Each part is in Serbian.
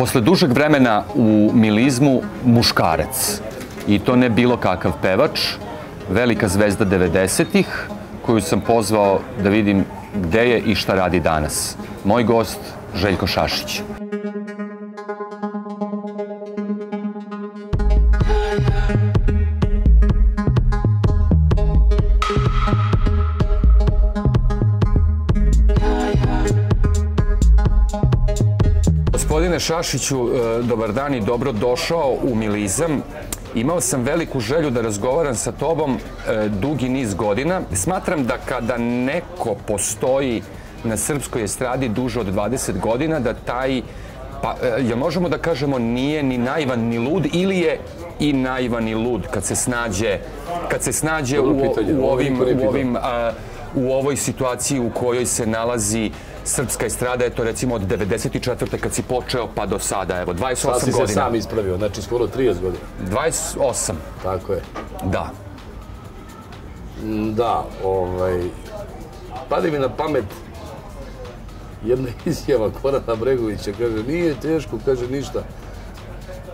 posle dužeg vremena u milizmu muškarac. I to ne bilo kakav pevač, velika zvezda 90-ih, koju sam pozvao da vidim gde je i šta radi danas. Moj gost, Željko Šašić. Gospodine Šašiću, e, dobar dan i dobro došao u Milizam. Imao sam veliku želju da razgovaram sa tobom e, dugi niz godina. Smatram da kada neko postoji na srpskoj estradi duže od 20 godina, da taj, pa, e, jel možemo da kažemo, nije ni naivan ni lud ili je i naivan i lud kad se snađe, kad se snađe u, u, ovim, u, ovim, a, u ovoj situaciji u kojoj se nalazi srpska estrada, eto recimo od 94. kad si počeo pa do sada, evo, 28 Sad si godina. se sam ispravio, znači skoro 30 godina. 28, Tako je. da. Mm, Da, ovaj... Pade mi na pamet jedna izjava Korana Bregovića, kaže, nije teško, kaže, ništa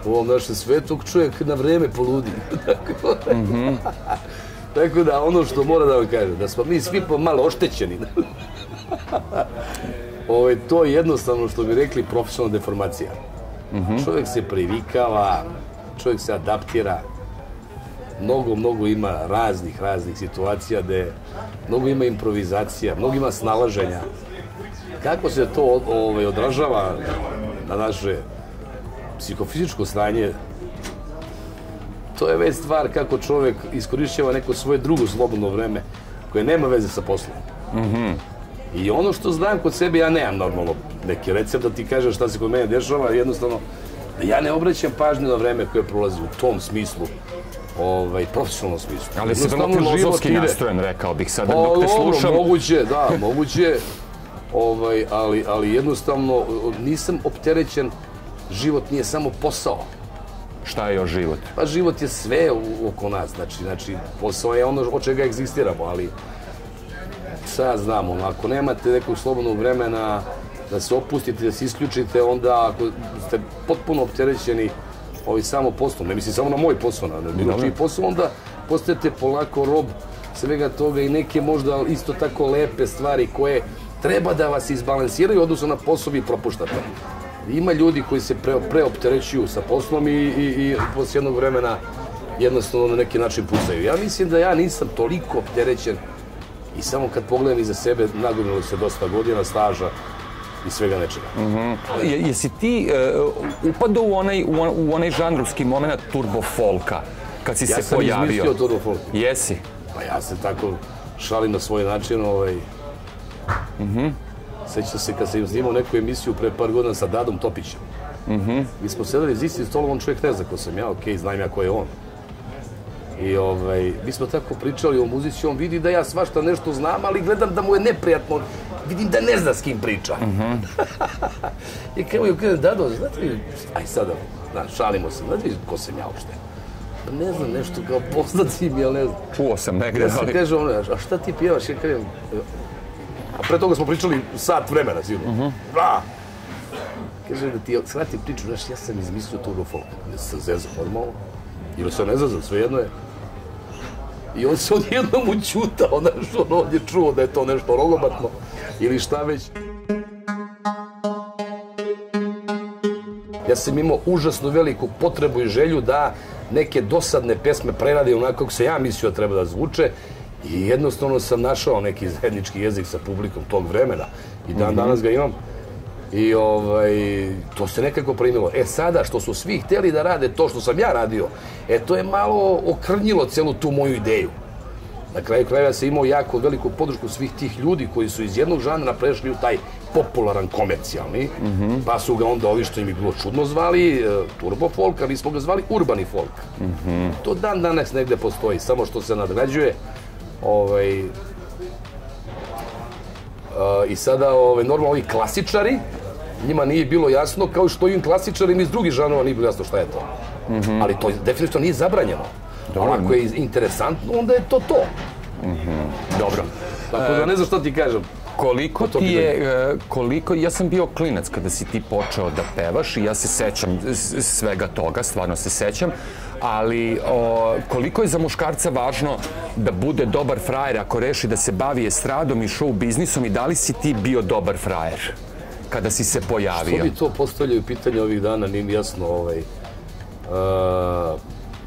u ovom našem svetu, čovjek na vreme poludi. Tako, Така да, оно што мора да го кажа, да сме ми сви помало оштечени. е. тоа е едноставно што би рекли професионална деформација. Mm -hmm. Човек се привикава, човек се адаптира. Много, много има разних, разних ситуација, де много има импровизација, много има сналажења. Како се тоа ове, одражава на наше психофизичко стање, to je već stvar kako čovjek iskorišćava neko svoje drugo slobodno vreme koje nema veze sa poslom. I ono što znam kod sebe, ja nemam normalno neki recept da ti kažem šta se kod mene dešava, jednostavno da ja ne obraćam pažnju na vreme koje prolazi u tom smislu, ovaj, profesionalnom smislu. Ali si vrlo filozofski nastrojen, rekao bih sad, Pa, dok te dobro, slušam. moguće, da, moguće, ovaj, ali, ali jednostavno nisam opterećen, život nije samo posao. Šta je još život? Pa život je sve u, oko nas, znači, znači posao je ono od čega egzistiramo, ali sad znamo, ako nemate nekog slobodnog vremena da se opustite, da se isključite, onda ako ste potpuno opterećeni ovaj samo poslom, ne mislim samo na moj posao, na bilo čiji posao, onda postajete polako rob svega toga i neke možda isto tako lepe stvari koje treba da vas izbalansiraju u odnosu na posao vi propuštate. Ima ljudi koji se pre, preopterećuju sa poslom i, i, i posle jednog vremena jednostavno na neki način pucaju. Ja mislim da ja nisam toliko opterećen i samo kad pogledam iza sebe, nagomilo se dosta godina staža i svega nečega. Je, jesi ti uh, upadao u onaj, u, u onaj žanrovski moment turbo folka, kad si Ja se sam pojavio? izmislio Turbo Folk. Jesi. Pa ja se tako šalim na svoj način. Ovaj... Sećam se kad sam snimao neku emisiju pre par godina sa Dadom Topićem. Mi smo sedeli za istim stolom, on čovjek ne zna ko sam ja, okej, znam ja ko je on. I ovaj, mi smo tako pričali o muzici, on vidi da ja svašta nešto znam, ali gledam da mu je neprijatno, vidim da ne zna s kim priča. I kao je kaže, Dado, znate li, aj sada, znaš, šalimo se, znate li ko sam ja uopšte? Pa ne znam, nešto kao poznat si mi, ali ne znam. Čuo sam negde, Ja se ali... kaže ono, a šta ti pjevaš? Ja kažem, a pre toga smo pričali sat vremena, sigurno. Uh -huh. Kaže da ti shvatim priču, znaš, ja sam izmislio Turbo Folk. Ja sam zezao normalno. Ili sam ne zezao, svejedno je. I on se odjednom učutao, znaš, ono, on je čuo da je to nešto rogobatno ili šta već. Ja sam imao užasno veliku potrebu i želju da neke dosadne pesme prerade onako kako se ja mislio da treba da zvuče i jednostavno sam našao neki zajednički jezik sa publikom tog vremena i dan danas ga imam. I ovaj, to se nekako primilo. E sada, što su svi hteli da rade to što sam ja radio, e to je malo okrnjilo celu tu moju ideju. Na kraju krajeva sam imao jako veliku podršku svih tih ljudi koji su iz jednog žanra prešli u taj popularan komercijalni, pa su ga onda ovi što im je bilo čudno zvali e, turbo folk, a mi smo ga zvali urbani folk. To dan danas negde postoji, samo što se nadgrađuje. Ovaj, Uh, I sada, ove, normalno, ovi klasičari, njima nije bilo jasno, kao što i im klasičarima iz drugih žanova nije bilo jasno šta je to. Ali to definitivno nije zabranjeno. Dobro. Ako je interesantno, onda je to to. Dobro. Tako da ne znam šta ti kažem. Koliko to ti je, e, koliko, ja sam bio klinac kada si ti počeo da pevaš i ja se sećam svega toga, stvarno se sećam, ali o, koliko je za muškarca važno da bude dobar frajer ako reši da se bavi estradom i show biznisom i da li si ti bio dobar frajer kada si se pojavio? bi to postavljaju pitanje ovih dana, nije mi jasno ovaj... Uh,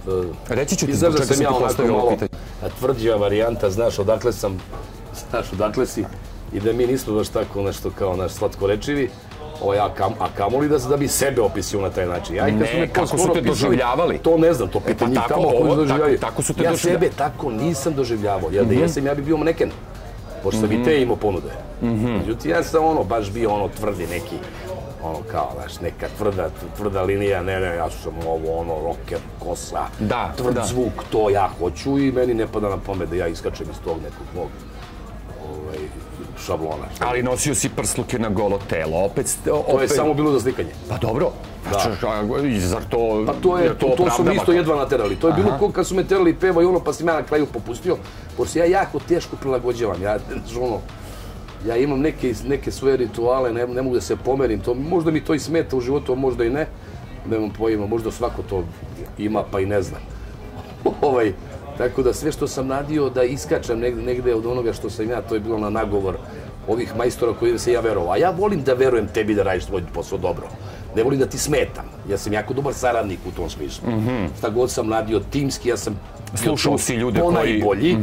uh, Reći ću ti zbog čega sam ja onako malo tvrđa varijanta, znaš odakle sam, znaš odakle si i da mi nismo baš tako nešto kao naš slatkorečivi, o, ja kam, a kamoli da, da bi sebe opisio na taj način. Ja Ne, me kako su te doživljavali? To ne znam, to pitanje tako, tamo ovo, tako- tako su te ja doživljavali. sebe tako nisam doživljavao. Ja da Mhm. jesam, ja bi bio maneken. Pošto sam i te imao ponude. Mhm. Međutim, ja sam ono, baš bio ono tvrdi neki, ono kao, znaš, neka tvrda, tvrda linija, ne, ne, ja sam ovo, ono, rocker, kosa, Da, tvrd da. zvuk, to ja hoću i meni ne pada na pamet da ja iskačem iz tog nekog mog ovaj, šablona. Ali nosio si prsluke na golo telo, opet... ste- To je opet- samo bilo za slikanje. Pa dobro, Da. i zar to... Pa to je, to, to su opravdava? isto jedva naterali. To je bilo ko kad su me terali peva i ono, pa sam ja na kraju popustio, pošto se ja jako teško prilagođavam. Ja, ono, ja imam neke, neke svoje rituale, ne, ne mogu da se pomerim. To, možda mi to i smeta u životu, a možda i ne. Nemam pojma, možda svako to ima, pa i ne zna. ovaj, tako da sve što sam radio da iskačem negde, negde od onoga što sam ja, to je bilo na nagovor ovih majstora kojim se ja verovao. A ja volim da verujem tebi da radiš tvoj posao dobro. Ne volim da ti smetam. Ja sam jako dobar saradnik u tom smislu. Šta god sam radio timski, ja sam Slušao si ljude koji- najbolji,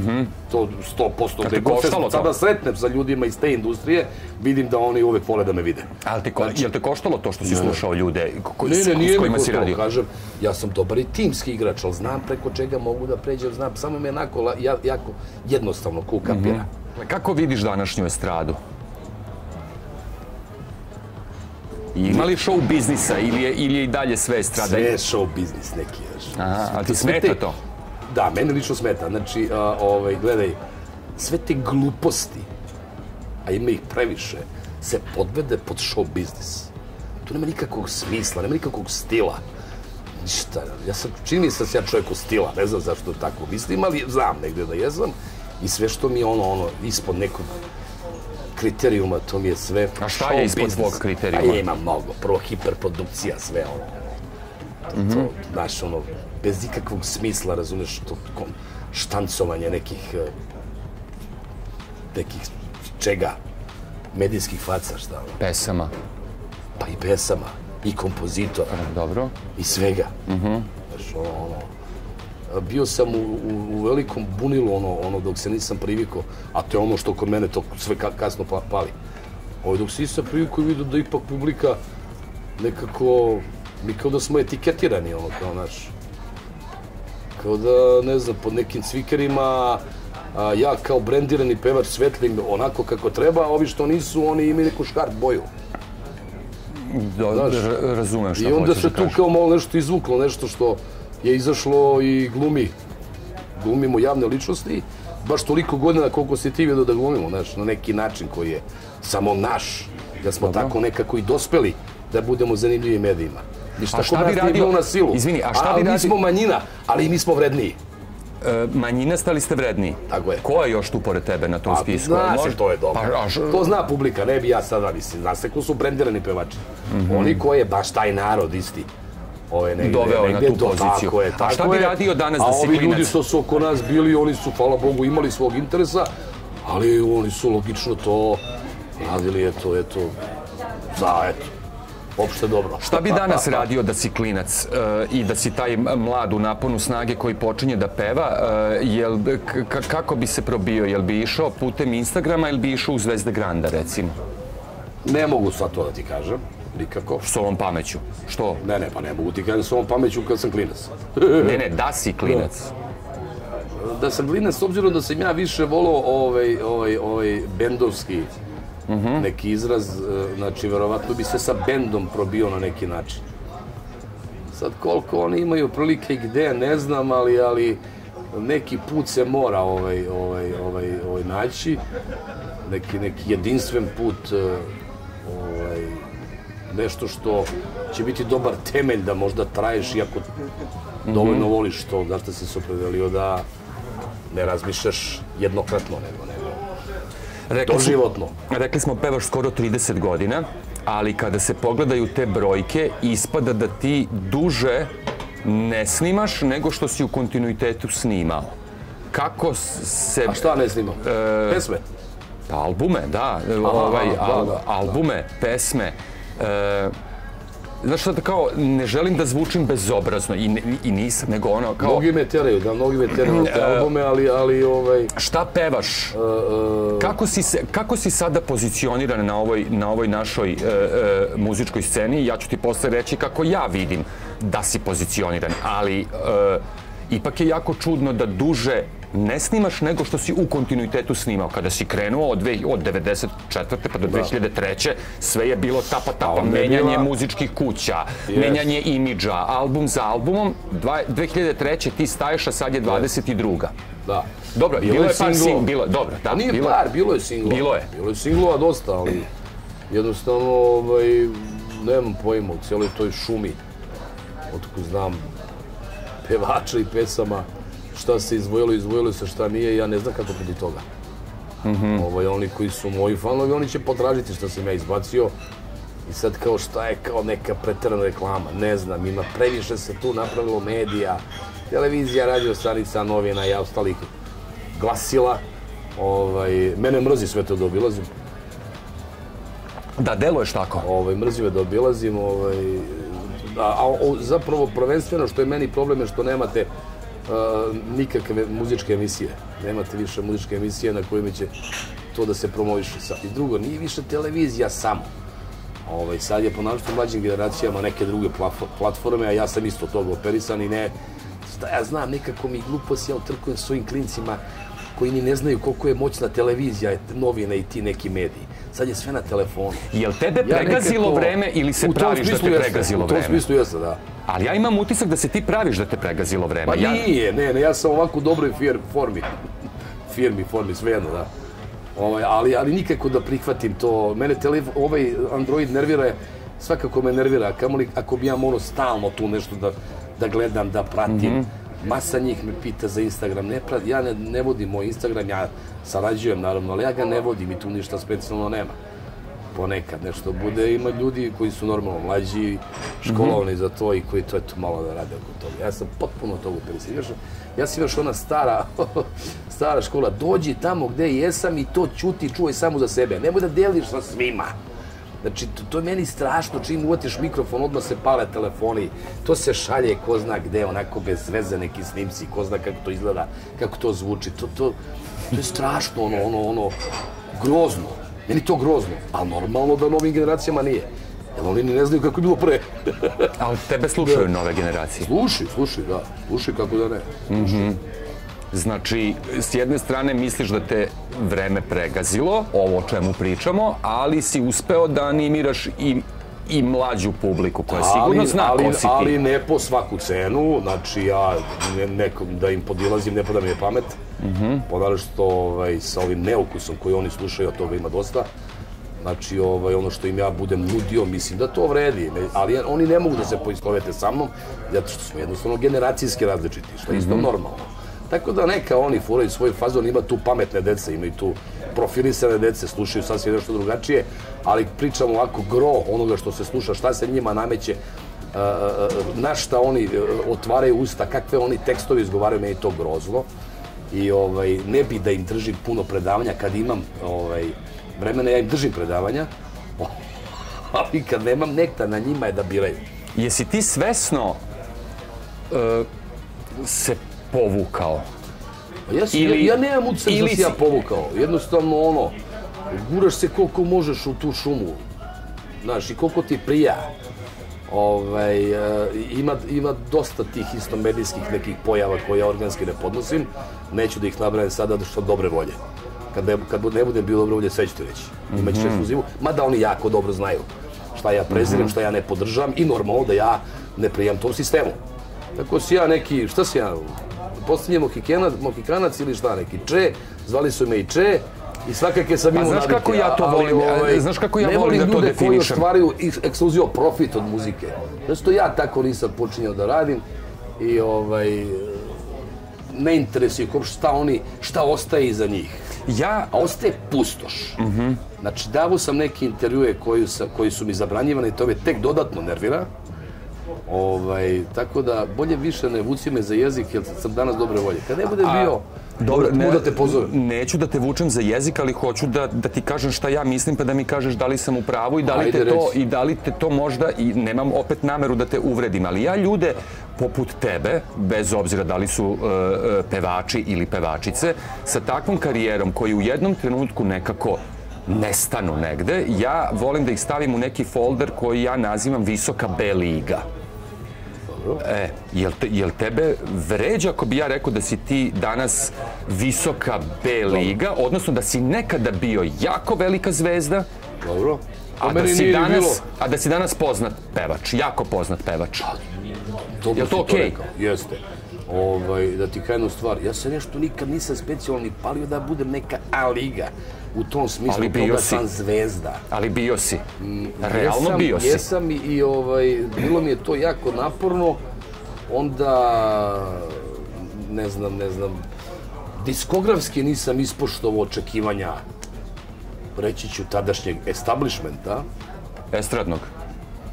to 100%. te Gde god se sada sretnem sa ljudima iz te industrije, vidim da oni uvek vole da me vide. Ali te, ko, jel te koštalo to što si slušao ljude ko, ko, Ne, ne, nije s kojima si radio? kažem, ja sam dobar i timski igrač, ali znam preko čega mogu da pređem, znam, samo me onako ja, jako jednostavno ko kapira. Kako vidiš današnju estradu? Ima li show biznisa ili je, ili je i dalje sve estrada? Sve je show biznis neki, znaš. Aha, ali ti smeta to? Da, meni lično smeta. Znači, a, ovaj, gledaj, sve te gluposti, a ima ih previše, se podvede pod show biznis. Tu nema nikakvog smisla, nema nikakvog stila. Ništa. Ja sam, čini mi se da sam ja čovjek stila, ne znam zašto tako mislim, ali znam negde da jesam. I sve što mi je ono, ono, ispod nekog kriterijuma, to mi je sve A šta je ispod biznis. tvog kriterijuma? Pa ima mnogo. Prvo, hiperprodukcija, sve ono to, to, znaš, ono, bez ikakvog smisla, razumeš, to kom, štancovanje nekih, eh, nekih čega, medijskih faca, šta, ono, Pesama. pa i pesama, i kompozitora, Dobro. i svega. Znaš, ono, ono, a bio sam u, u, u velikom bunilu, ono, ono, dok se nisam privikao, a to je ono što kod mene to sve ka, kasno pa, pali. Ovo, dok se nisam privikao i vidio da ipak publika nekako, mi kao da smo etiketirani, ono, kao naš, kao da, ne znam, pod nekim cvikerima, a, ja kao brendirani pevač svetlim onako kako treba, a ovi što nisu, oni imaju neku škart boju. Do, Znaš, razumem šta I onda hoćeš se da tu kažeš. kao malo nešto izvuklo, nešto što je izašlo i glumi. Glumimo javne ličnosti, baš toliko godina koliko si ti vidio da glumimo, znaš, na neki način koji je samo naš, da smo tako nekako i dospeli da budemo zanimljivi medijima. Ništa A šta bi radio- na silu. Izvini, a šta bi mi radio- smo manjina, ali mi smo vredniji. E, manjina ste li ste vredniji? Tako je. Ko je još tu pored tebe na tom A, spisku? zna Može- se, to je dobro. Pa, š- To zna publika, ne bi ja sada, mislim, zna se ko su brendirani pevači. Mhm. Oni koji je baš taj narod isti. Ove negde, Doveo na tu poziciju. Tako je, A šta bi je. radio danas da A si ovi klinac? ljudi što su oko nas bili, oni su, hvala Bogu, imali svog interesa, ali oni su logično to radili, eto, eto, za, eto, opšte dobro. Šta bi danas radio da si klinac e, i da si taj mlad u naponu snage koji počinje da peva, e, jel, kako bi se probio? Jel bi išao putem Instagrama ili bi išao u Zvezde Granda, recimo? Ne mogu sad to da ti kažem, nikako. S ovom pameću. Što? Ne, ne, pa ne mogu ti kažem s ovom pameću kad sam klinac. Ne, ne, da si klinac. da sam klinac, s obzirom da sam ja više volao ovaj, ovaj, ovaj bendovski neki izraz, e, znači verovatno bi se sa bendom probio na neki način. Sad koliko oni imaju prilike i gde, ne znam, ali, ali neki put se mora ovaj, ovaj, ovaj, ovaj naći, neki, neki jedinstven put, e, nešto što će biti dobar temelj da možda traješ iako dovoljno voliš to, da šta si se opredelio da ne razmišljaš jednokratno, nego, nego Rekli Doživotno. Rekli smo pevaš skoro 30 godina, ali kada se pogledaju te brojke, ispada da ti duže ne snimaš nego što si u kontinuitetu snimao. Kako se... A šta ne snimam? Pesme? Pa albume, da. ovaj, da, al- da. albume, pesme. E, znaš šta, kao, ne želim da zvučim bezobrazno i, ne- i nisam, nego ono, kao, Mnogi me teraju, da, mnogi me teraju te albume, ali, ali ovaj... šta pevaš? e, e, Kako si, se, kako si sada pozicioniran na ovoj, na ovoj našoj e, e, muzičkoj sceni? Ja ću ti posle reći kako ja vidim da si pozicioniran, ali e, ipak je jako čudno da duže ne snimaš nego što si u kontinuitetu snimao. Kada si krenuo od, dve, od 94. pa do 2003. sve je bilo tapa tapa, menjanje bila- muzičkih kuća, Jest. menjanje imidža, album za albumom. Dva, 2003. ti staješ, a sad je 22. da. Dobro, bilo, je par singlova. sing, bilo dobro, da, nije bilo, par, bilo je singlova. Bilo je. Bilo je singlova dosta, ali jednostavno, ovaj, nemam pojma u cijeloj toj šumi. Otko znam pevača i pesama, šta se izdvojilo, izdvojilo se, šta nije, ja ne znam kako protiv toga. ovaj, oni koji su moji fanovi, oni će potražiti što sam ja izbacio. I sad kao šta je kao neka preterana reklama, ne znam, ima previše se tu napravilo medija, televizija, radio stanica, novina i ostalih glasila. Ovaj, mene mrzi sve to da obilazim. Da, deluješ tako. Ovaj, mrzi me da obilazim. Ovaj, a, a o, zapravo prvenstveno što je meni problem je što nemate a, nikakve muzičke emisije. Nemate više muzičke emisije na kojima će to da se promoviše. I drugo, nije više televizija samo. Ovaj, sad je po našto mlađim generacijama neke druge platforme, a ja sam isto toga operisan i ne, šta ja znam, nekako mi glupost, ja utrkujem s svojim klincima koji ni ne znaju koliko je moćna televizija, novine i ti neki mediji. Sad je sve na telefonu. Jel tebe Ja pregazilo nekako- vreme ili se praviš da te pregazilo U tom vreme? smislu jeste, da. Ali ja imam utisak da se ti praviš da te pregazilo vreme. Pa ja, nije, ne, ne, ja sam ovako u dobroj fir, formi. Firmi, formi, svejedno, da. Ovaj, ali, ali nikako da prihvatim to. Mene telef, ovaj Android nervira, svakako me nervira. Kamoli ako bi ja morao stalno tu nešto da, da gledam, da pratim. Masa njih me pita za Instagram. Ne prat, ja ne, ne vodim moj Instagram, ja sarađujem naravno, ali ja ga ne vodim i tu ništa specijalno nema ponekad nešto bude, ima ljudi koji su normalno mlađi, školovani za to i koji to eto malo da rade oko toga. Ja sam potpuno toga. Još, ja sam još ona stara, stara škola, dođi tamo gde jesam i to čuti, čuvaj samo za sebe. Nemoj da deliš sa svima. Znači, to, to je meni strašno, čim uvatiš mikrofon, odmah se pale telefoni, to se šalje ko zna gde, onako bez veze neki snimci, ko zna kako to izgleda, kako to zvuči, to, to, to je strašno, ono, ono, ono, grozno. Meni to grozno, ali normalno da novim generacijama nije. Jer oni ni ne znaju kako je bilo pre. Ali tebe slušaju nove generacije. slušaj, slušaj, da, slušaj kako da ne. Znači, s jedne strane misliš da te vreme pregazilo, ovo o čemu pričamo, ali si uspeo da animiraš i, i mlađu publiku koja sigurno zna ali, ko si ti. ali ne po svaku cenu, znači ja ne, nekom da im podilazim, ne pada mi je pamet. Mm. -hmm. što ovaj, sa ovim neukusom koji oni slušaju, a toga ima dosta, Znači, ovaj, ono što im ja budem nudio, mislim da to vredi. Ali oni ne mogu da se poistovete sa mnom, zato što smo jednostavno generacijski različiti, što je isto Mhm. normalno. Tako da neka oni furaju svoj fazon, ima tu pametne dece, ima i tu profilisane dece, slušaju sasvim nešto drugačije, ali pričamo ovako gro onoga što se sluša, šta se njima nameće, na šta oni e, otvaraju usta, kakve oni tekstovi izgovaraju, meni je to grozno. I ovaj, ne bi da im držim puno predavanja kad imam ovaj, vremena, ja im držim predavanja, ali kad nemam nekta na njima je da biraju. Jesi ti svesno e, se povukao? Ja, sam, Ili- ja, ja nemam da ili si ja povukao. Jednostavno ono, guraš se koliko možeš u tu šumu. Znaš, i koliko ti prija. Ovaj, e, ima, ima dosta tih isto medijskih nekih pojava koje ja organski ne podnosim. Neću da ih nabrajam sada da što dobre volje. Kad ne, kad ne budem bio dobre volje, sve ću ti reći. Imaćeš Mhm. ekskluzivu, mada oni jako dobro znaju šta ja prezirem, šta ja ne podržam i normalno da ja ne prijam tom sistemu. Tako si ja neki, šta si ja, posljednje mohikanac, mohikanac ili šta, neki Če, zvali su me i Če, i svakake sam Pa imao znaš navike, kako ja to ali, volim, ovaj, znaš kako ja ne volim da to ljude koji definišem? ostvaraju ekskluzio profit od muzike. Zato ja tako nisam počinjao da radim i ovaj, ne interesuje ko šta oni, šta ostaje iza njih. Ja, a ostaje pustoš. Znači, davo sam neke intervjue koji, sa, koji su mi zabranjivane i to me tek dodatno nervira. Ovaj, tako da, bolje više ne vuci me za jezik, jer sam danas dobre volje. Kad ne bude bio, Dobro, mogu da te pozovem. Neću da te vučem za jezik, ali hoću da, da ti kažem šta ja mislim, pa da mi kažeš da li sam u pravu i da li, Ajde, te to, reci. i da li te to možda, i nemam opet nameru da te uvredim, ali ja ljude poput tebe, bez obzira da li su uh, pevači ili pevačice, sa takvom karijerom koji u jednom trenutku nekako nestanu negde, ja volim da ih stavim u neki folder koji ja nazivam Visoka B liga. E, jel, te, jel tebe vređa ako bi ja rekao da si ti danas visoka B liga, odnosno da si nekada bio jako velika zvezda, Dobro. a da, meni si bilo. danas, a da si danas poznat pevač, jako poznat pevač. Dobro Jel to okej? rekao. Jeste. Ovaj, da ti kažem jednu stvar, ja se nešto nikad nisam specijalno ni palio da budem neka A liga. U tom smislu Ali bio toga si. sam zvezda. Ali bio si. Realno jesam, bio si. Jesam i, i ovaj, bilo mi je to jako naporno. Onda, ne znam, ne znam, diskografski nisam ispoštovao očekivanja reći ću tadašnjeg establishmenta. Estradnog.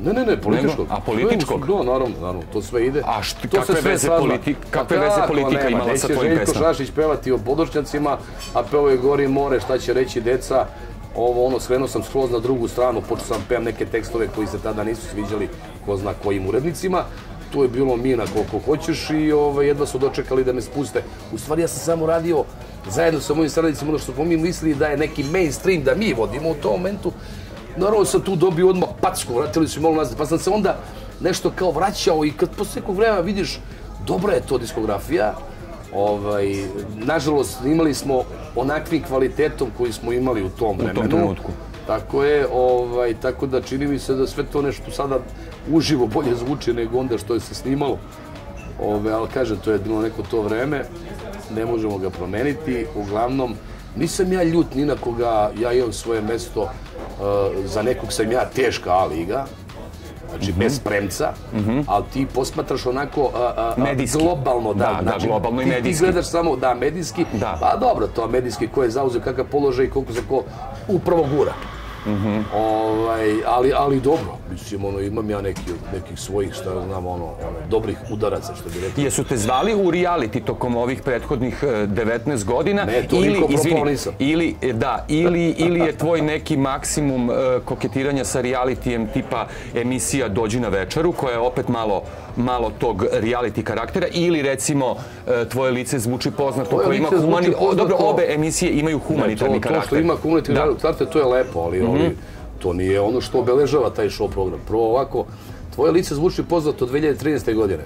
Ne, ne, ne, političkog. a političkog? Da, naravno, naravno, to sve ide. A št- To kakve veze politi- kakve veze politika nema? imala sa tvojim Željko pesmama? Šašić pevati o bodočnjacima, a pevao je Gori more, šta će reći deca. Ovo, ono, skrenuo sam skroz na drugu stranu, počeo sam pevam neke tekstove koji se tada nisu sviđali, ko zna kojim urednicima. Tu je bilo mina koliko hoćeš i ovaj, jedva su dočekali da me spuste. U stvari ja sam samo radio zajedno sa mojim saradnicima ono što smo mi mislili da je neki mainstream da mi vodimo u tom momentu. Naravno sam tu dobio odmah packu, vratili su malo nazad, pa sam se onda nešto kao vraćao i kad posle nekog vremena vidiš dobra je to diskografija, ovaj, nažalost imali smo onakvim kvalitetom koji smo imali u tom vremenu. trenutku. Tako je, ovaj, tako da čini mi se da sve to nešto sada uživo bolje zvuči nego onda što je se snimalo. Ove, ali kažem, to je bilo neko to vreme, ne možemo ga promeniti. Uglavnom, nisam ja ljut ni na koga, ja imam svoje mesto, za nekog sam ja teška A liga, znači bez premca, ali ti posmatraš onako a, a, a, Medijski. globalno, da, Da, da, znači, globalno i medijski. Ti gledaš samo, da, medijski, Da. pa dobro, to medijski ko je zauzeo kakav položaj i koliko se ko upravo gura. Ovaj, ali, ali dobro, mislim, ono, imam ja neki, nekih svojih, šta znam, ono, ono, dobrih udaraca, što bi rekli. Jesu te zvali u reality tokom ovih prethodnih e, 19 godina? Ne, toliko propao nisam. ili, e, da, ili, ili je tvoj neki maksimum e, koketiranja sa realitijem tipa emisija Dođi na večeru, koja je opet malo, malo tog reality karaktera, ili recimo e, tvoje lice zvuči poznato, Tvoje koje ima humani... o, poznato. Dobro, obe emisije imaju humanitarni to, to karakter. što ima humanitarni Da. Karakter, to je lepo, ali, ali to nije ono što obeležava taj show program. Prvo ovako, tvoje lice zvuči poznato od 2013. godine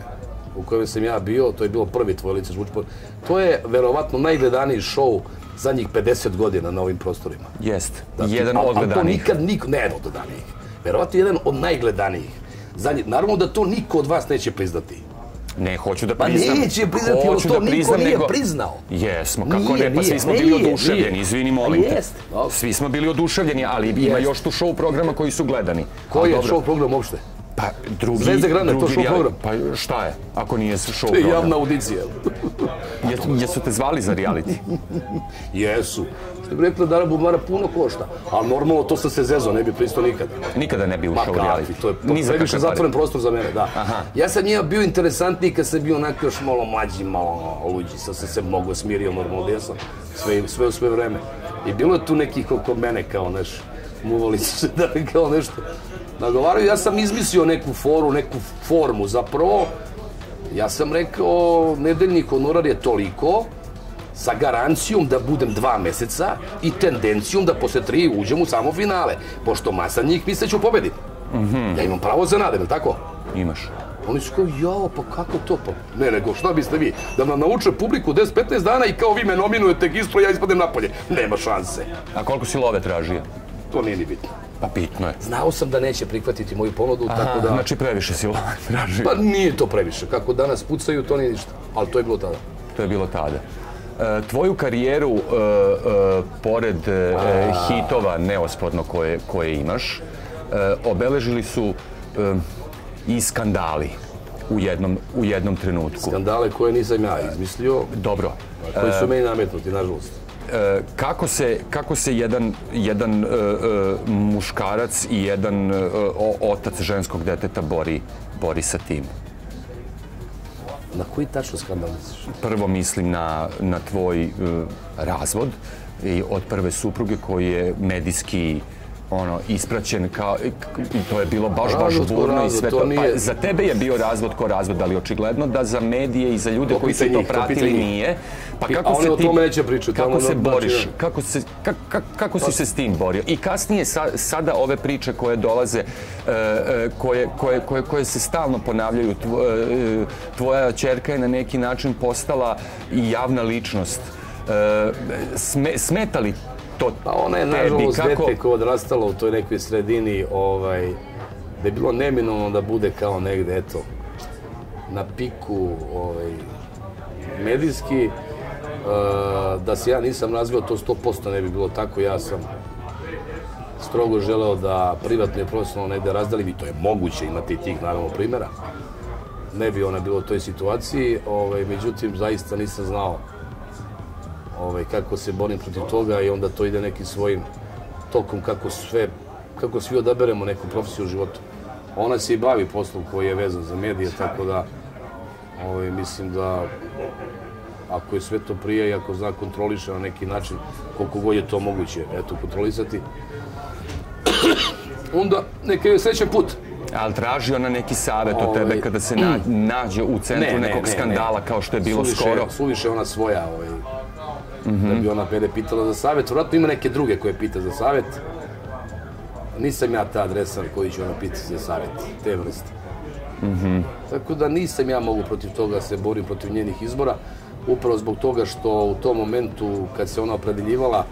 u kojem sam ja bio, to je bilo prvi tvoje lice zvuči poznato. To je verovatno najgledaniji show zadnjih 50 godina na ovim prostorima. Jest, Znači, jedan od A to nikad niko, ne od gledanijih. Verovatno jedan od najgledanijih. Zadnji, naravno da to niko od vas neće priznati. Ne, hoću da Pa priznam. neće priznati, jer to da niko nije priznao. Jesmo, kako Nije, ne, pa svi smo bili oduševljeni, izvini, A molim te. Svi smo bili oduševljeni, ali ima Jeste. još tu show programa koji su gledani. Koji je show program uopšte? Pa drugi, Zvezde Grane, to show program? Pa šta je, ako nije show program? javna audicija. Jesu, jesu te zvali za reality? Jesu. Što bi rekla da bubara puno košta. Ali normalno to sam se zezo, ne bi pristao nikada. Nikada ne bi ušao u reality. to je to previše zatvoren prostor za mene, da. Aha. Ja sam njima bio interesantniji kad sam bio onako još malo mlađi, malo luđi, sad sam se mnogo smirio, normalno da jesam, sve, sve u sve vreme. I bilo je tu nekih oko mene kao, neš, muvali su se da kao nešto nagovaraju. Ja sam izmislio neku foru, neku formu, zapravo, ja sam rekao, nedeljni honorar je toliko, sa garancijom da budem dva meseca i tendencijom da posle tri uđem u samo finale, pošto masa njih misle da ću pobediti. Ja imam pravo za nadem, jel tako? Imaš. Oni su kao, jao, pa kako to? Pa, ne, nego, šta biste vi? Da nam nauče publiku 10-15 dana i kao vi me nominujete gistro, ja ispadem napolje. Nema šanse. A koliko si love tražio? To nije ni bitno. Pa bitno je. Znao sam da neće prihvatiti moju ponudu, tako da... znači previše si love tražio. Pa nije to previše. Kako danas pucaju, to nije ništa. Ali to je bilo tada. To je bilo tada. E, tvoju karijeru, e, e, pored e, hitova neosporno koje, koje imaš, e, obeležili su i skandali u jednom, u jednom trenutku. Skandale koje nisam ja izmislio, Dobro. koji su meni nametnuti, nažalost. E, kako se, kako se jedan, jedan e, e, muškarac i jedan otac ženskog deteta bori, bori sa tim? Na koji tačno skandal misliš? Prvo mislim na, na tvoj razvod i od prve supruge koji je medijski ono ispraćen kao i to je bilo baš baš burno i sve to to. nije- Pa, za tebe je bio razvod ko razvod, ali očigledno da za medije i za ljude To koji su to pratili njih. nije. Pa kako se o ti neće pričati, Kako se boriš? Kako se kak, kak, kako si se s tim borio? I kasnije sa, sada ove priče koje dolaze e, e, koje, koje, koje, koje se stalno ponavljaju tvo, e, tvoja ćerka je na neki način postala i javna ličnost. E, sme, smeta li to Pa ona je nažalost Kako- dete koje je odrastalo u toj nekoj sredini, ovaj, da je bilo neminovno da bude kao negde, eto, na piku ovaj, medijski, e, da se ja nisam razvio, to 100% ne bi bilo tako, ja sam strogo želeo da privatno i profesionalno negde razdelim i to je moguće imati i tih naravno primjera. Ne bi ona bila u toj situaciji, ovaj, međutim zaista nisam znao ovaj, kako se borim protiv toga i onda to ide nekim svojim tokom kako sve, kako svi odaberemo neku profesiju u životu. Ona se i bavi poslom koji je vezan za medije, tako da ovaj, mislim da ako je sve to prije i ako zna kontroliše na neki način, koliko god je to moguće, eto, kontrolisati, onda neka je srećan put. Ali traži ona neki savjet od Ovaj, tebe kada se na, nađe u centru ne, nekog ne, ne. skandala kao što je bilo suviše, skoro. Suviše ona svoja, ovaj, da bi ona mene pitala za savjet. Vratno ima neke druge koje pita za savjet. Nisam ja ta adresar koji će ona pitati za savjet, te vrste. Tako da nisam ja mogu protiv toga se borim protiv njenih izbora, upravo zbog toga što u tom momentu kad se ona opredeljivala,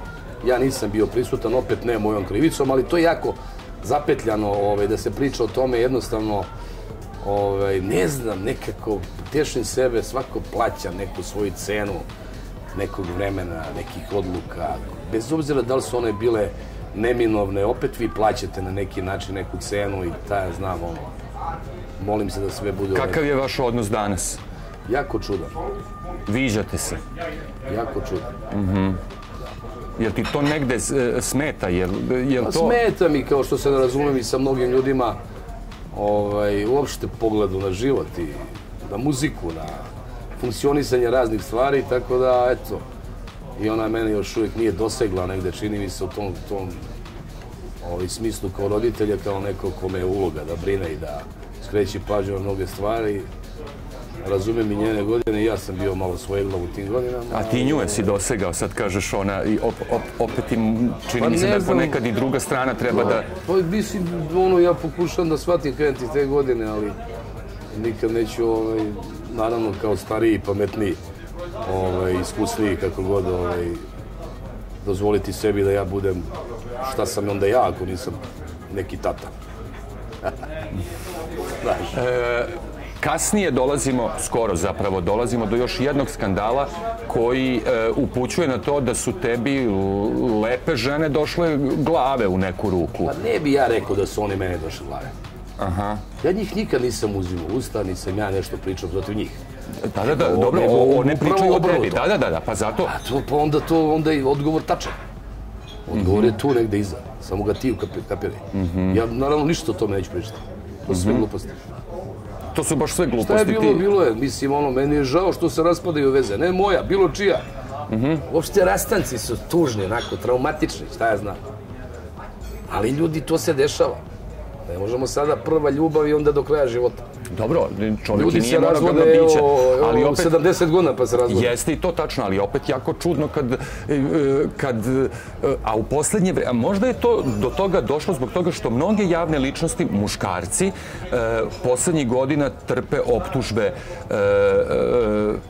ja nisam bio prisutan, opet ne mojom krivicom, ali to je jako zapetljano ovaj, da se priča o tome jednostavno ovaj, ne znam, nekako tešim sebe, svako plaća neku svoju cenu nekog vremena, nekih odluka, bez obzira da li su one bile neminovne, opet vi plaćate na neki način neku cenu i ta ja znam, ono, molim se da sve bude. Kakav je vaš odnos danas? Jako čudan, Viđate se. jako čudan. Jel ti to negde e, smeta? Jel, jel Pa to... smeta mi, kao što se ne razumem i sa mnogim ljudima, ovaj, uopšte pogledu na život i na muziku, na funkcionisanje raznih stvari, tako da, eto, i ona mene još uvijek nije dosegla negde, čini mi se u tom, tom ovaj, smislu kao roditelja, kao neko kome je uloga da brine i da skreći pažnju na mnoge stvari. Razumem i njene godine, ja sam bio malo svojeglav u tim godinama. A ti nju si dosegao, sad kažeš ona, i op, op, opet im čini Pa mi se da znam. ponekad i druga strana treba da... Pa mislim, ono, ja pokušam da shvatim krenuti te godine, ali nikad neću, ovaj, naravno, kao stariji pametniji, ovaj, iskusniji, kako god, ovaj, dozvoliti sebi da ja budem šta sam onda ja, ako nisam neki tata. Znaš, Kasnije dolazimo, skoro zapravo, dolazimo do još jednog skandala koji e, upućuje na to da su tebi lepe žene došle glave u neku ruku. pa ne bi ja rekao da su oni mene došli glave. Aha. Ja njih nikad nisam uzimao usta, nisam ja nešto pričao protiv njih. Da, da, da, dobro, ne pričaju o tebi. Da, da, da, da, pa zato... A to, pa onda to, onda je odgovor tačan. Odgovor je tu negde iza. Samo ga ti ukapi- kapiraj. Ja naravno ništa o tome neću pričati. To su sve gluposti. To su baš sve Šta je gluposti. bilo, bilo je. Mislim, ono, meni je žao što se raspadaju veze. Ne moja, bilo čija. Uopšte rastanci su tužni, onako, traumatični, šta ja znam. Ali ljudi, to se dešava. Ne možemo sada prva ljubav i onda do kraja života. Dobro, čovjek Ljudi nije se monogamno razvode biće, o, ali opet... 70 godina pa se razvode. Jeste i to tačno, ali opet jako čudno kad, e, e, kad e, a u poslednje vreme, možda je to do toga došlo zbog toga što mnoge javne ličnosti, muškarci, poslednjih godina trpe optužbe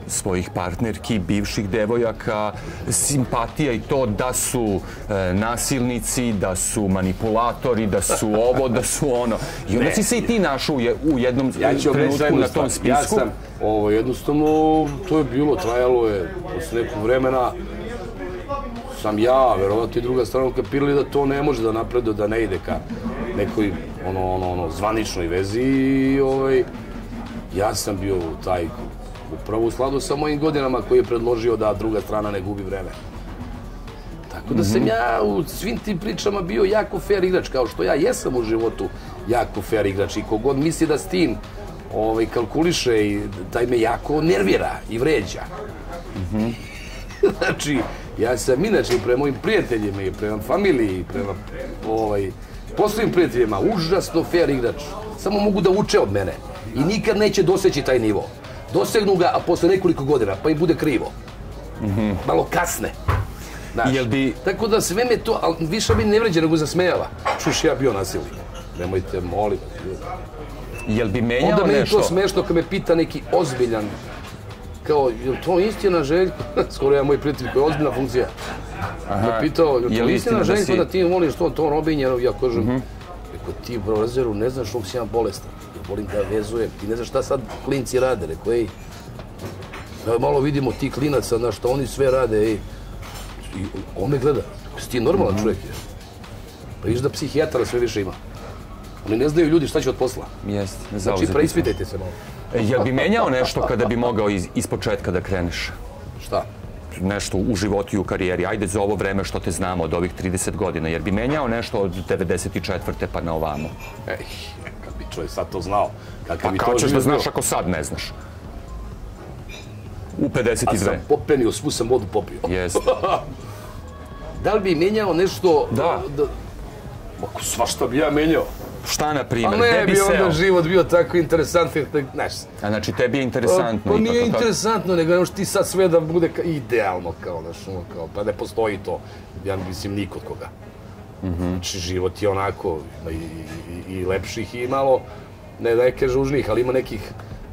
svojih partnerki, bivših devojaka, simpatija i to da su nasilnici, da su manipulatori, da su ovo, da su ono. I onda si se i ti našao u jednom Ja ću trenutku jednu na tom spisku. Ja sam, ovo, jednostavno, to je bilo, trajalo je, posle nekog vremena, sam ja, verovatno i druga strana, kapirali da to ne može da napreduje, da ne ide ka nekoj, ono, ono, ono, zvaničnoj vezi i, ovaj, ja sam bio taj, upravo u sladu sa mojim godinama koji je predložio da druga strana ne gubi vreme. Tako da sam ja u svim tim pričama bio jako fair igrač, kao što ja jesam u životu jako fair igrač i kogod misli da s tim ovaj, kalkuliše i taj me jako nervira i vređa. znači, ja sam inače prema mojim prijateljima i prema familiji i prema ovaj, poslovnim prijateljima užasno fair igrač. Samo mogu da uče od mene i nikad neće doseći taj nivo. Dosegnu ga, a posle nekoliko godina, pa i bude krivo. Malo kasne. Znaš, Jel bi- Tako da sve me to, ali više mi ne vređa nego zasmejava. Čuš, ja bio nasilnik. Немојте, молим. Јел би менјао Онда нешто? Онда ми смешно кога ме пита неки озбилјан. Као, јел тоа истина Желјко? Скоро ја мој пријател кој е озбилна функција. Ме питао, јел тоа истина да Желјко да, ти молиш тоа, тоа робиње, ја кажам. Mm. Реко, ти, бро, Резеру, не знаеш што си јам болестан. Волим да везуем, ти не знаеш шта сад клинци раде. Реко, еј, да видимо ти ti klinaca, на што oni sve rade. Ej. I on me gleda, si ti normalan mm -hmm. čovjek je. Pa. Oni ne znaju ljudi šta će od posla. Jeste, Znači, zauzeti smo. preispitajte se malo. E, Jel bi menjao nešto kada bi mogao iz, iz početka da kreneš? Šta? Nešto u životu i u karijeri? Ajde za ovo vreme što te znamo od ovih 30 godina. Jer bi menjao nešto od 94. pa na ovamo? Ej, kad bi čovjek sad to znao, kakav Pa kao ćeš da znaš ako sad ne znaš? U A 52. sam popenio, svu sam vodu popio. Jeste. Da li bi menjao nešto... Da. da Ako svašta bi ja menjao. Šta, na A primjer? Gde ne bi onda život bio tako interesantan, znaš. A znači, tebi je interesantno. Pa nije a interesantno, nego ne možeš ti sad sve da bude ka, idealno, kao, znaš, ono, kao, pa ne postoji to, ja mislim, nikod koga. Znači, život je onako, i, i, i lepših i malo, ne da neke žužnih, ali ima nekih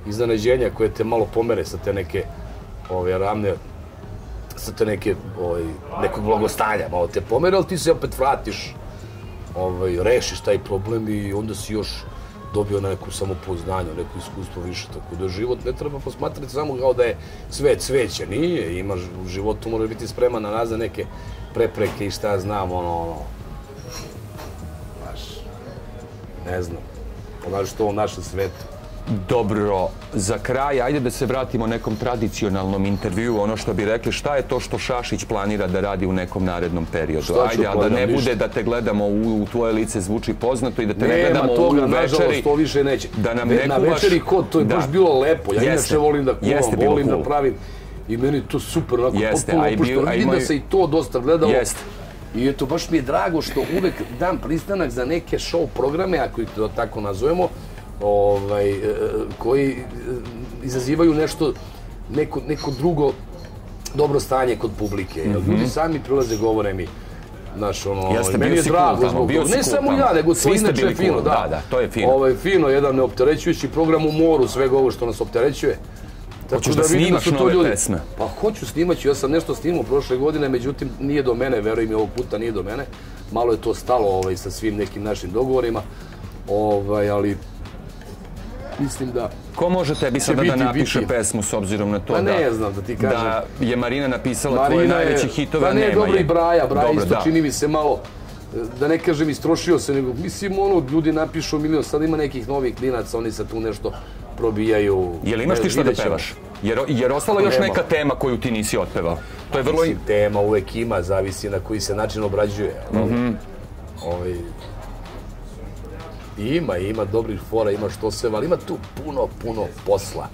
iznenađenja koje te malo pomere sa te neke, ove, ravne, sa te neke, ovaj, nekog blagostanja, malo te pomere, ali ti se opet vratiš, ovaj, rešiš taj problem i onda si još dobio neko samopouzdanje, neko iskustvo više, tako da život ne treba posmatrati samo kao da je sve cveće, nije, imaš u životu mora biti spreman na razne neke prepreke i šta znam, ono, ono, znaš, ne znam, znaš što u našem svetu. Dobro, za kraj, ajde da se vratimo nekom tradicionalnom intervju, ono što bi rekli, šta je to što Šašić planira da radi u nekom narednom periodu? Ajde, a da ne bude da te gledamo u, u tvoje lice zvuči poznato i da te ne Nema gledamo toga, u večeri. to više neće. da nam Ve- ne Na kuvaš- večeri kod, to je Da. baš bilo lepo. Ja Jeste. inače volim da kuvam, volim cool. da pravim. I meni to super, onako Jeste, potpuno opušteno. Vidim da se i to dosta gledalo. Jeste. I eto, baš mi je drago što uvek dam pristanak za neke show programe, ako ih to tako nazovemo, ovaj, e, koji e, izazivaju nešto, neko, neko drugo dobro stanje kod publike. Jer ljudi sami prilaze, govore mi, Znaš, ono. Jeste, meni je drago cool zbog toga. Ne cool samo tamo. ja, nego to inače je fino, cool, da. da, da, to je fino. Ovo je fino, jedan neopterećujući program u moru, svega ovo što nas opterećuje. Tako Hoćeš da vidim snimaš su to nove ljudi. pesme? Pa hoću snimat ću, ja sam nešto snimao prošle godine, međutim nije do mene, veruj mi ovog puta nije do mene. Malo je to stalo ovaj, sa svim nekim našim dogovorima, ovaj, ali mislim da Ko može tebi sada da napiše biti. pesmu s obzirom na to Pa da, ne znam da ti kažem. da je Marina napisala tvoje Marina je- najveće hitove, Pa ne, nema dobro je. i Braja, Braja Dobro, isto da. čini mi se malo, da ne kažem istrošio se, nego mislim ono, ljudi napišu milion, sad ima nekih novih klinaca, oni se tu nešto probijaju. Jel imaš ti šta da pevaš? Jer, jer ostala još Nema. neka tema koju ti nisi otpevao. To je vrlo... Mislim, tema uvek ima, zavisi na koji se način obrađuje. Mhm. Ovaj, ima, ima dobrih fora, ima što sve, ali ima tu puno, puno posla.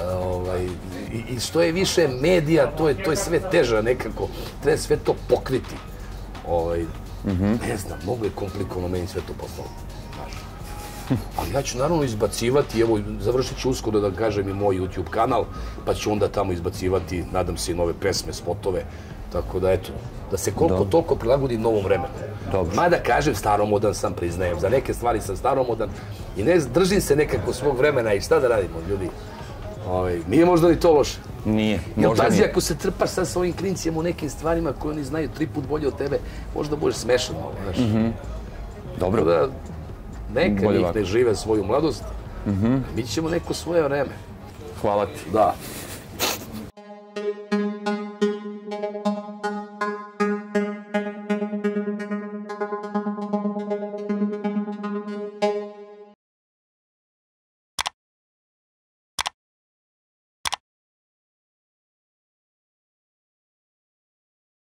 E, ovaj, i, I što je više medija, to je, to je sve teže nekako. Treba sve to pokriti. Ovaj, Mhm. Ne znam, mnogo je komplikovano meni sve to postalo. Znaš. Ali ja ću naravno izbacivati, evo, završit ću uskoro da kažem i moj YouTube kanal, pa ću onda tamo izbacivati, nadam se, i nove pesme, spotove. Tako da, eto, da se koliko toliko prilagodi novom vremenu. Dobro. Mada kažem, staromodan sam, priznajem. Za neke stvari sam staromodan i ne držim se nekako svog vremena i šta da radimo, ljudi. Ovaj, nije možda ni to loše. Nije, Jel možda pazi, nije. ako se trpaš sad sa ovim klincima u nekim stvarima koje oni znaju tri put bolje od tebe, možda budeš smešan malo, znaš. Dobro. Tako da, neka njih ne žive svoju mladost, mi ćemo neko svoje vreme. Hvala ti. Da.